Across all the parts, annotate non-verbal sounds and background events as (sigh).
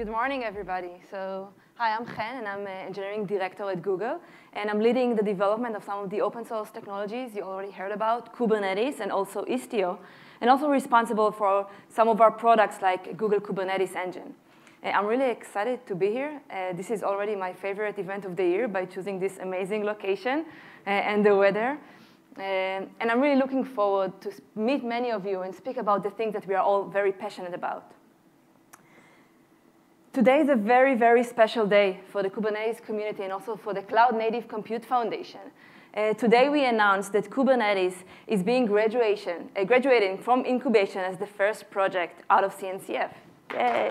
Good morning, everybody. So, hi, I'm Chen, and I'm an engineering director at Google. And I'm leading the development of some of the open source technologies you already heard about, Kubernetes and also Istio, and also responsible for some of our products like Google Kubernetes Engine. And I'm really excited to be here. Uh, this is already my favorite event of the year by choosing this amazing location uh, and the weather. Um, and I'm really looking forward to meet many of you and speak about the things that we are all very passionate about. Today is a very, very special day for the Kubernetes community and also for the Cloud Native Compute Foundation. Uh, today we announced that Kubernetes is being graduation, uh, graduating from incubation as the first project out of CNCF. Yay!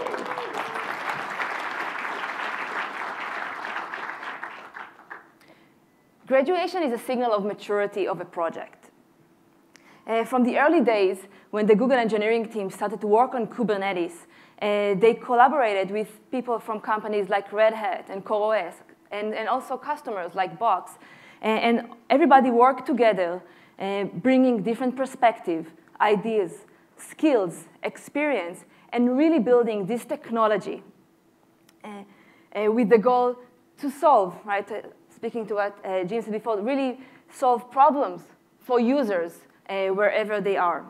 Graduation is a signal of maturity of a project. Uh, from the early days, when the Google engineering team started to work on Kubernetes, uh, they collaborated with people from companies like Red Hat and CoreOS, and, and also customers like Box. And, and everybody worked together, uh, bringing different perspective, ideas, skills, experience, and really building this technology uh, uh with the goal to solve, right? Uh, speaking to what uh, Jim said before, really solve problems for users wherever they are.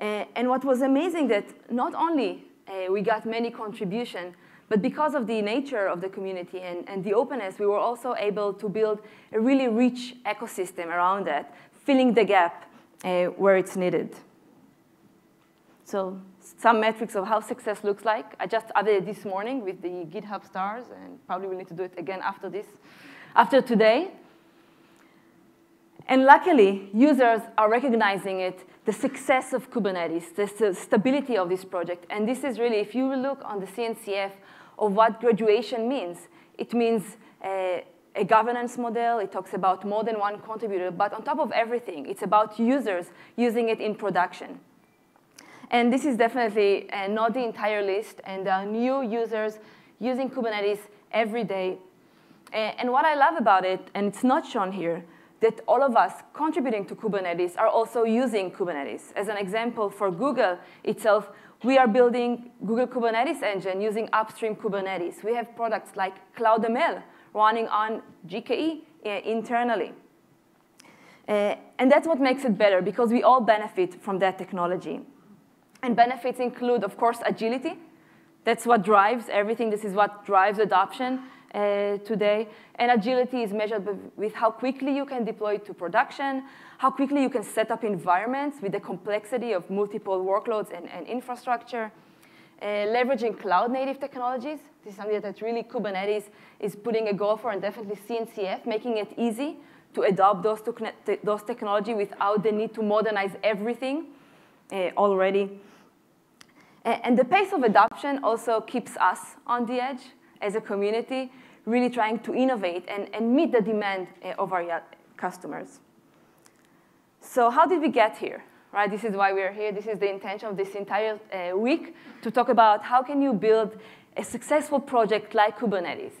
Uh, and what was amazing that not only uh, we got many contribution, but because of the nature of the community and, and the openness, we were also able to build a really rich ecosystem around that, filling the gap uh, where it's needed. So some metrics of how success looks like. I just added this morning with the GitHub stars, and probably we'll need to do it again after this, after today. And luckily, users are recognizing it the success of Kubernetes, the stability of this project. And this is really, if you look on the CNCF of what graduation means, it means a, a governance model. It talks about more than one contributor. But on top of everything, it's about users using it in production. And this is definitely uh, not the entire list. And there are new users using Kubernetes every day. And what I love about it, and it's not shown here, that all of us contributing to Kubernetes are also using Kubernetes. As an example, for Google itself, we are building Google Kubernetes engine using upstream Kubernetes. We have products like CloudML running on GKE uh, internally. Uh, and that's what makes it better, because we all benefit from that technology. And benefits include, of course, agility. That's what drives everything. This is what drives adoption uh, today. And agility is measured with how quickly you can deploy to production, how quickly you can set up environments with the complexity of multiple workloads and, and infrastructure, uh, leveraging cloud-native technologies. This is something that really Kubernetes is putting a goal for, and definitely CNCF, making it easy to adopt those, those technology without the need to modernize everything uh, already. And the pace of adoption also keeps us on the edge as a community really trying to innovate and, and meet the demand uh, of our customers. So how did we get here? Right, this is why we're here. This is the intention of this entire uh, week to talk about how can you build a successful project like Kubernetes.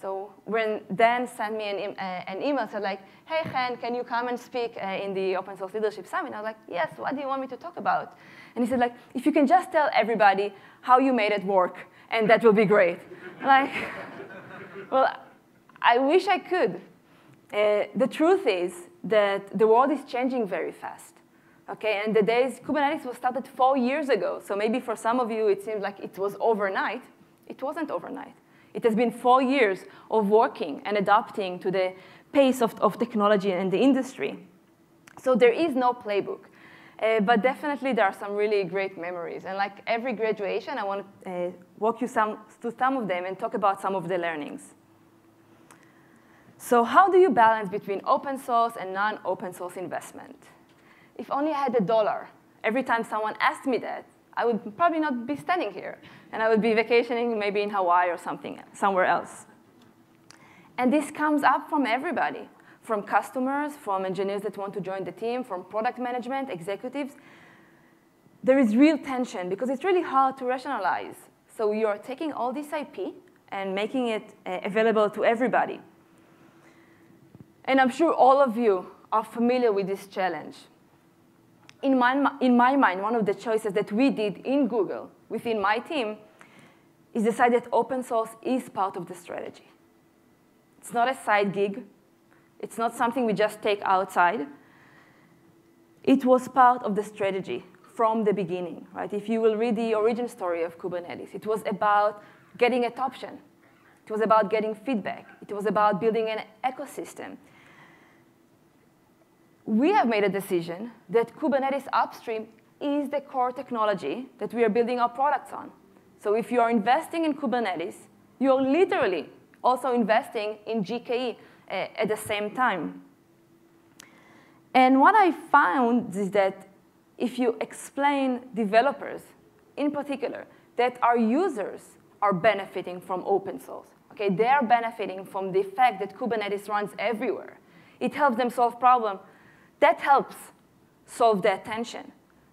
So when Dan sent me an, uh, an email, said like, hey, Chen, can you come and speak uh, in the Open Source Leadership Summit? I was like, yes, what do you want me to talk about? And he said like, if you can just tell everybody how you made it work, and that will be great. like, well, I wish I could. Uh, the truth is that the world is changing very fast. Okay, and the days Kubernetes was started four years ago. So maybe for some of you it seems like it was overnight. It wasn't overnight. It has been four years of working and adapting to the pace of, of technology and the industry. So there is no playbook. Uh, but definitely there are some really great memories. And like every graduation, I want to uh, walk you some, through some of them and talk about some of the learnings. So how do you balance between open source and non-open source investment? If only I had a dollar every time someone asked me that, I would probably not be standing here. And I would be vacationing maybe in Hawaii or something, somewhere else. And this comes up from everybody from customers, from engineers that want to join the team, from product management, executives. There is real tension because it's really hard to rationalize. So you're taking all this IP and making it uh, available to everybody. And I'm sure all of you are familiar with this challenge. In my, in my mind, one of the choices that we did in Google within my team is decide that open source is part of the strategy. It's not a side gig. It's not something we just take outside. It was part of the strategy from the beginning, right? If you will read the origin story of Kubernetes, it was about getting adoption. It was about getting feedback. It was about building an ecosystem. We have made a decision that Kubernetes upstream is the core technology that we are building our products on. So if you are investing in Kubernetes, you're literally also investing in GKE uh, at the same time. And what I found is that if you explain developers, in particular, that our users are benefiting from open source, okay, they are benefiting from the fact that Kubernetes runs everywhere. It helps them solve problems. That helps solve their tension,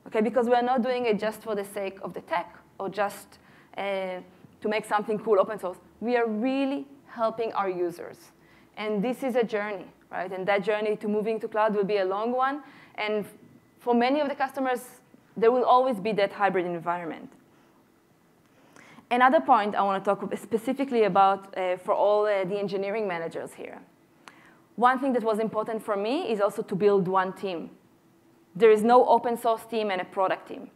okay, because we're not doing it just for the sake of the tech or just uh, to make something cool open source. We are really helping our users. And this is a journey, right? And that journey to moving to cloud will be a long one. And for many of the customers, there will always be that hybrid environment. Another point I want to talk specifically about uh, for all uh, the engineering managers here. One thing that was important for me is also to build one team. There is no open source team and a product team.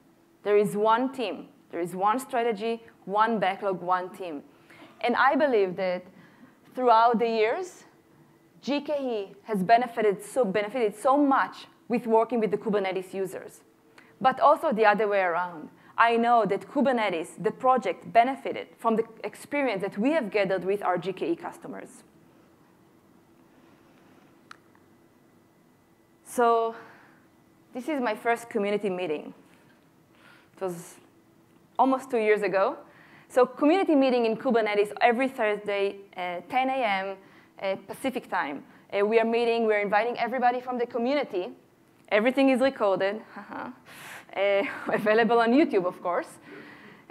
There is one team. There is one strategy, one backlog, one team. And I believe that throughout the years, GKE has benefited so, benefited so much with working with the Kubernetes users, but also the other way around. I know that Kubernetes, the project, benefited from the experience that we have gathered with our GKE customers. So this is my first community meeting. It was almost two years ago. So community meeting in Kubernetes every Thursday, at 10 a.m. Uh, Pacific time. Uh, we are meeting, we're inviting everybody from the community. Everything is recorded, (laughs) uh, available on YouTube, of course.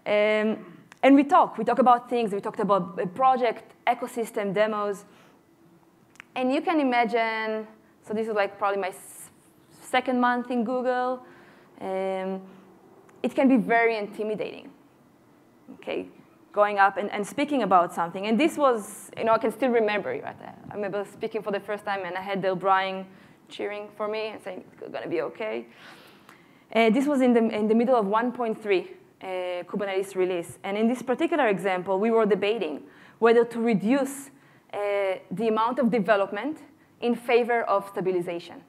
Um, and we talk. We talk about things. We talked about project, ecosystem, demos. And you can imagine, so this is like probably my second month in Google. Um, it can be very intimidating okay, going up and, and speaking about something. And this was, you know, I can still remember, right? I remember speaking for the first time and I had Del Bryant cheering for me and saying, it's gonna be okay. Uh, this was in the, in the middle of 1.3 uh, Kubernetes release. And in this particular example, we were debating whether to reduce uh, the amount of development in favor of stabilization.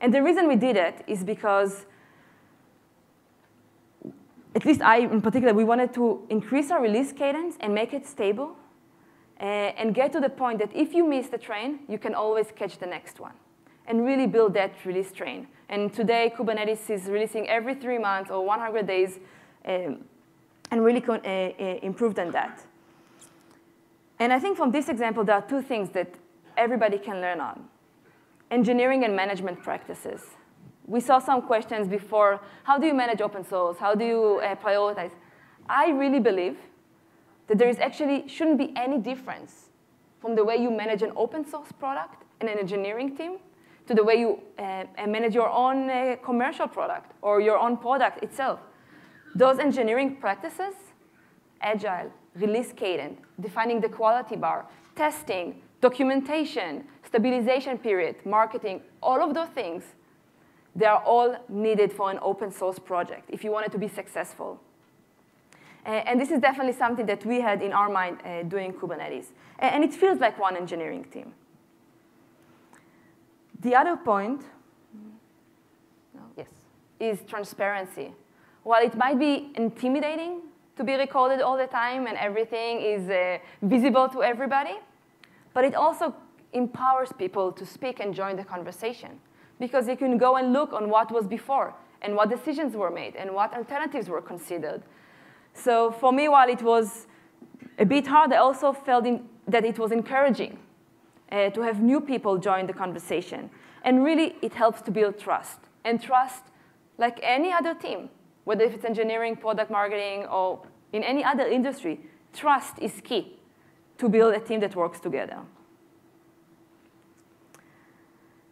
And the reason we did it is because at least I in particular, we wanted to increase our release cadence and make it stable uh, and get to the point that if you miss the train, you can always catch the next one and really build that release train. And today, Kubernetes is releasing every three months or 100 days um, and really uh, uh, improved on that. And I think from this example, there are two things that everybody can learn on. Engineering and management practices we saw some questions before, how do you manage open source? How do you uh, prioritize? I really believe that there is actually shouldn't be any difference from the way you manage an open source product and an engineering team to the way you uh, manage your own uh, commercial product or your own product itself. Those engineering practices, agile, release cadence, defining the quality bar, testing, documentation, stabilization period, marketing, all of those things they are all needed for an open source project if you want it to be successful. Uh, and this is definitely something that we had in our mind uh, doing Kubernetes. And it feels like one engineering team. The other point, no, yes, is transparency. While it might be intimidating to be recorded all the time and everything is uh, visible to everybody, but it also empowers people to speak and join the conversation because you can go and look on what was before and what decisions were made and what alternatives were considered. So for me, while it was a bit hard, I also felt in, that it was encouraging uh, to have new people join the conversation. And really, it helps to build trust. And trust, like any other team, whether if it's engineering, product marketing, or in any other industry, trust is key to build a team that works together.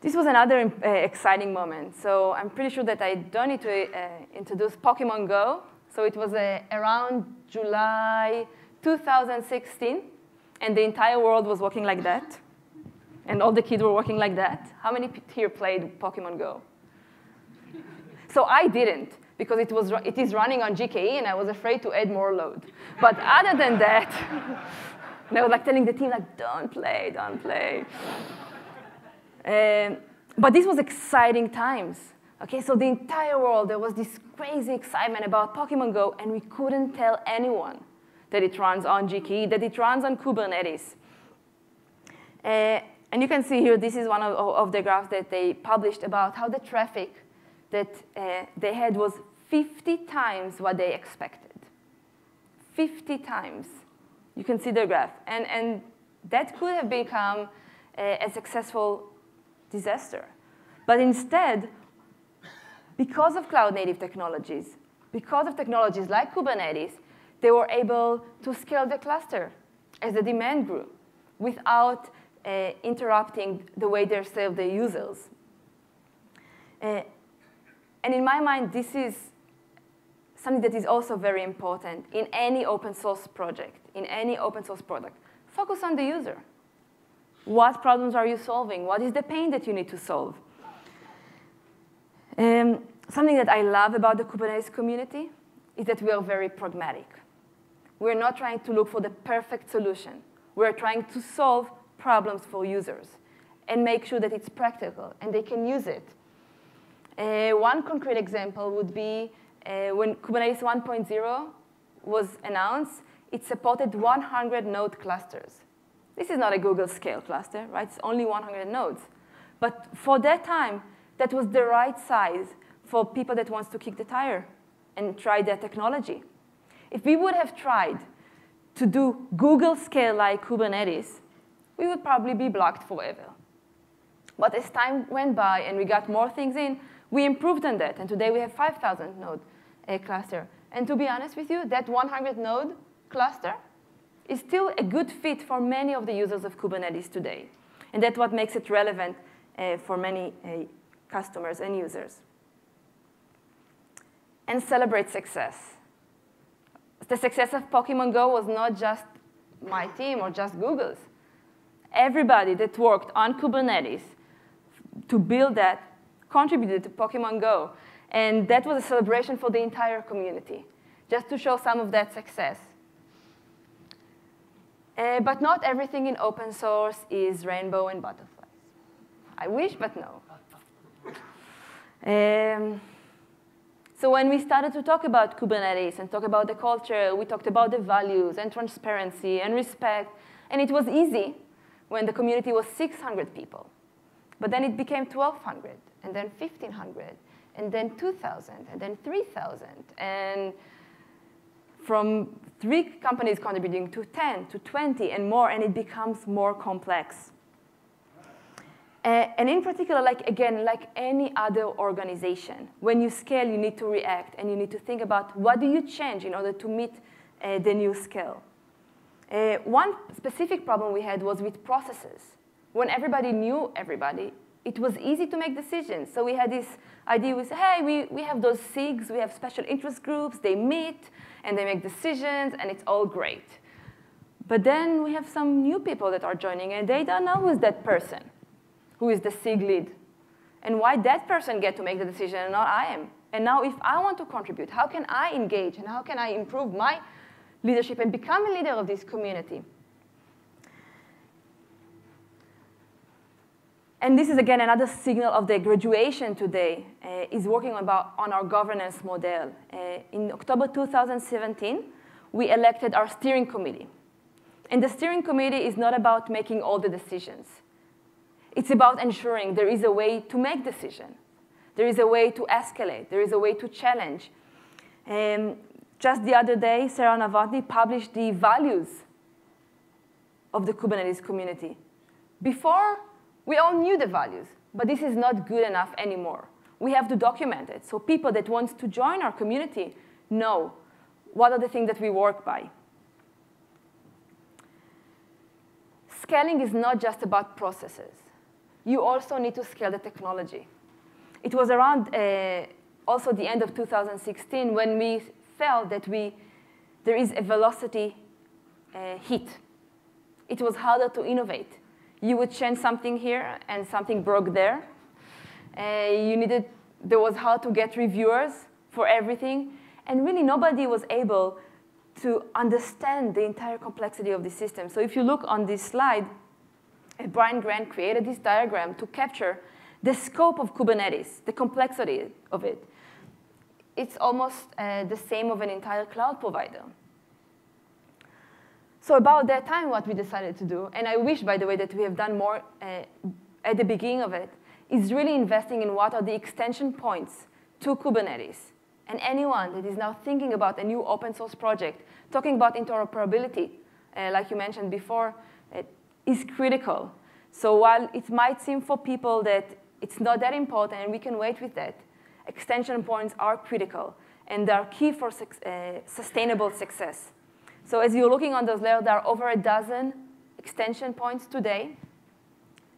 This was another uh, exciting moment. So I'm pretty sure that I don't need to uh, introduce Pokemon Go. So it was uh, around July 2016, and the entire world was working like that. And all the kids were working like that. How many here played Pokemon Go? So I didn't, because it, was, it is running on GKE, and I was afraid to add more load. But other than that, (laughs) I was like telling the team, like, don't play, don't play. Um, but this was exciting times. Okay, so the entire world, there was this crazy excitement about Pokemon Go, and we couldn't tell anyone that it runs on GKE, that it runs on Kubernetes. Uh, and you can see here, this is one of, of, the graphs that they published about how the traffic that uh, they had was 50 times what they expected. 50 times. You can see the graph. And, and that could have become a, a successful disaster. But instead, because of cloud native technologies, because of technologies like Kubernetes, they were able to scale the cluster as the demand grew without uh, interrupting the way they serve the users. Uh, and in my mind, this is something that is also very important in any open source project, in any open source product. Focus on the user. What problems are you solving? What is the pain that you need to solve? Um, something that I love about the Kubernetes community is that we are very pragmatic. We're not trying to look for the perfect solution. We're trying to solve problems for users and make sure that it's practical and they can use it. Uh, one concrete example would be uh, when Kubernetes 1.0 was announced, it supported 100 node clusters. This is not a Google scale cluster, right? It's only 100 nodes. But for that time, that was the right size for people that wants to kick the tire and try their technology. If we would have tried to do Google scale like Kubernetes, we would probably be blocked forever. But as time went by and we got more things in, we improved on that. And today we have 5,000 node uh, cluster. And to be honest with you, that 100 node cluster is still a good fit for many of the users of Kubernetes today. And that's what makes it relevant uh, for many uh, customers and users. And celebrate success. The success of Pokemon Go was not just my team or just Google's. Everybody that worked on Kubernetes to build that contributed to Pokemon Go. And that was a celebration for the entire community, just to show some of that success. Uh, but not everything in open source is rainbow and butterflies. I wish, but no. Um, so when we started to talk about Kubernetes and talk about the culture, we talked about the values and transparency and respect. And it was easy when the community was 600 people. But then it became 1,200, and then 1,500, and then 2,000, and then 3,000. And from three companies contributing to 10, to 20, and more, and it becomes more complex. Uh, and in particular, like again, like any other organization, when you scale, you need to react, and you need to think about what do you change in order to meet uh, the new scale. Uh, one specific problem we had was with processes. When everybody knew everybody, it was easy to make decisions. So we had this idea, we said, hey, we, we have those SIGs, we have special interest groups, they meet, and they make decisions, and it's all great. But then we have some new people that are joining, and they don't know who's that person, who is the SIG lead, and why that person get to make the decision and not I am. And now if I want to contribute, how can I engage, and how can I improve my leadership and become a leader of this community? And this is, again, another signal of the graduation today, uh, is working about, on our governance model. Uh, in October 2017, we elected our steering committee. And the steering committee is not about making all the decisions. It's about ensuring there is a way to make decisions. There is a way to escalate. There is a way to challenge. Um, just the other day, Sarah Novotny published the values of the Kubernetes community. Before we all knew the values, but this is not good enough anymore. We have to document it so people that want to join our community know what are the things that we work by. Scaling is not just about processes. You also need to scale the technology. It was around uh, also the end of 2016 when we felt that we, there is a velocity uh, hit. It was harder to innovate. You would change something here and something broke there. Uh, you needed, there was hard to get reviewers for everything. And really nobody was able to understand the entire complexity of the system. So if you look on this slide, uh, Brian Grant created this diagram to capture the scope of Kubernetes, the complexity of it. It's almost uh, the same of an entire cloud provider. So about that time, what we decided to do, and I wish, by the way, that we have done more uh, at the beginning of it, is really investing in what are the extension points to Kubernetes. And anyone that is now thinking about a new open source project, talking about interoperability, uh, like you mentioned before, is critical. So while it might seem for people that it's not that important and we can wait with that, extension points are critical and they're key for uh, sustainable success. So as you're looking on those layers, there are over a dozen extension points today.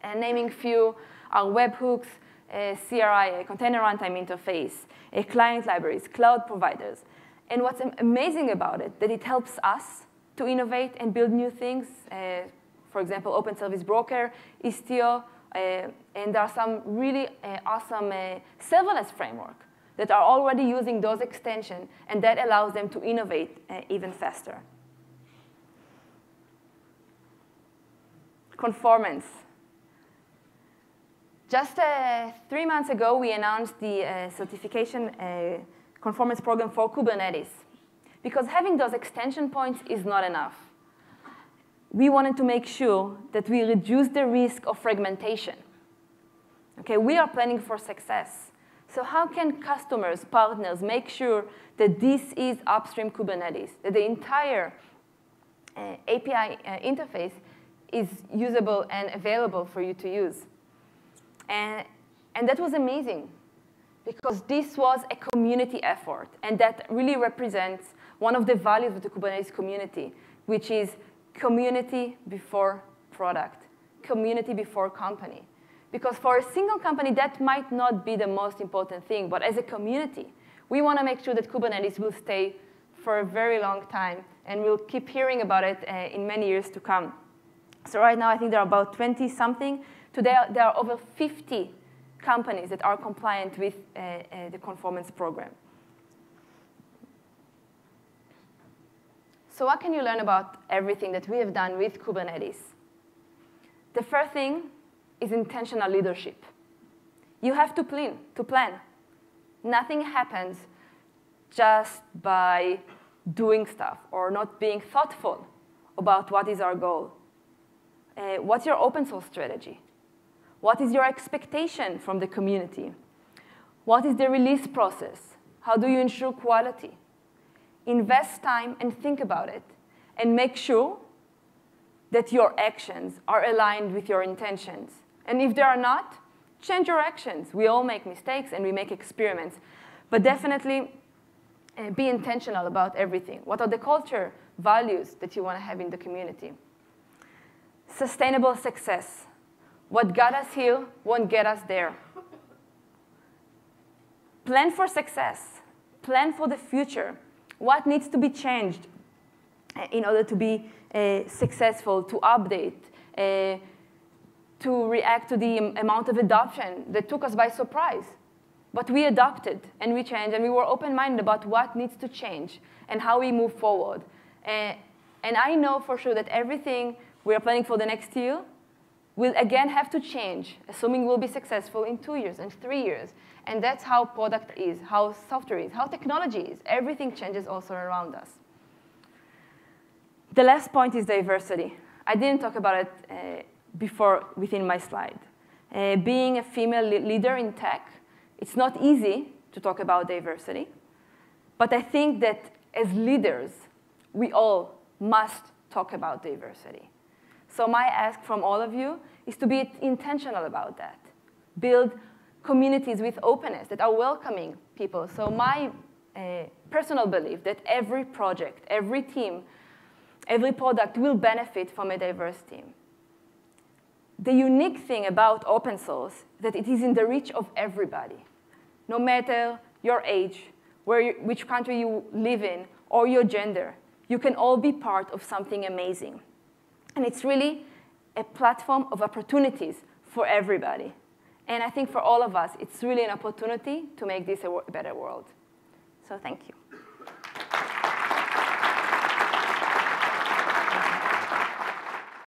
And naming few are webhooks, uh, CRI, a container runtime interface, a client libraries, cloud providers. And what's amazing about it, that it helps us to innovate and build new things. Uh, for example, Open Service Broker, Istio, uh, and there are some really uh, awesome uh, serverless framework that are already using those extensions, and that allows them to innovate uh, even faster. Conformance. Just uh, three months ago, we announced the uh, certification conformance program for Kubernetes, because having those extension points is not enough we wanted to make sure that we reduce the risk of fragmentation. Okay, we are planning for success. So how can customers, partners make sure that this is upstream Kubernetes, that the entire uh, API uh, interface is usable and available for you to use? And, and that was amazing because this was a community effort, and that really represents one of the values of the Kubernetes community, which is community before product, community before company. Because for a single company, that might not be the most important thing, but as a community, we want to make sure that Kubernetes will stay for a very long time, and we'll keep hearing about it uh, in many years to come. So right now, I think there are about 20-something. Today, there are over 50 companies that are compliant with uh, uh, the conformance program. So what can you learn about everything that we have done with Kubernetes? The first thing is intentional leadership. You have to plan. To plan. Nothing happens just by doing stuff or not being thoughtful about what is our goal. Uh, what's your open source strategy? What is your expectation from the community? What is the release process? How do you ensure quality? invest time and think about it and make sure that your actions are aligned with your intentions. And if they are not, change your actions. We all make mistakes and we make experiments. But definitely uh, be intentional about everything. What are the culture values that you want to have in the community? Sustainable success. What got us here won't get us there. Plan for success. Plan for the future what needs to be changed uh, in order to be uh, successful, to update, uh, to react to the amount of adoption that took us by surprise. But we adopted and we changed and we were open-minded about what needs to change and how we move forward. And I know for sure that everything we are planning for the next year will again have to change, assuming we'll be successful in two years and three years. And that's how product is, how software is, how technology is. Everything changes also around us. The last point is diversity. I didn't talk about it uh, before within my slide. Uh, being a female leader in tech, it's not easy to talk about diversity. But I think that as leaders, we all must talk about diversity. So my ask from all of you is to be intentional about that. Build communities with openness that are welcoming people. So my uh, personal belief that every project, every team, every product will benefit from a diverse team. The unique thing about open source that it is in the reach of everybody, no matter your age, where you, which country you live in, or your gender. You can all be part of something amazing. And it's really a platform of opportunities for everybody. And I think for all of us, it's really an opportunity to make this a better world. So thank you.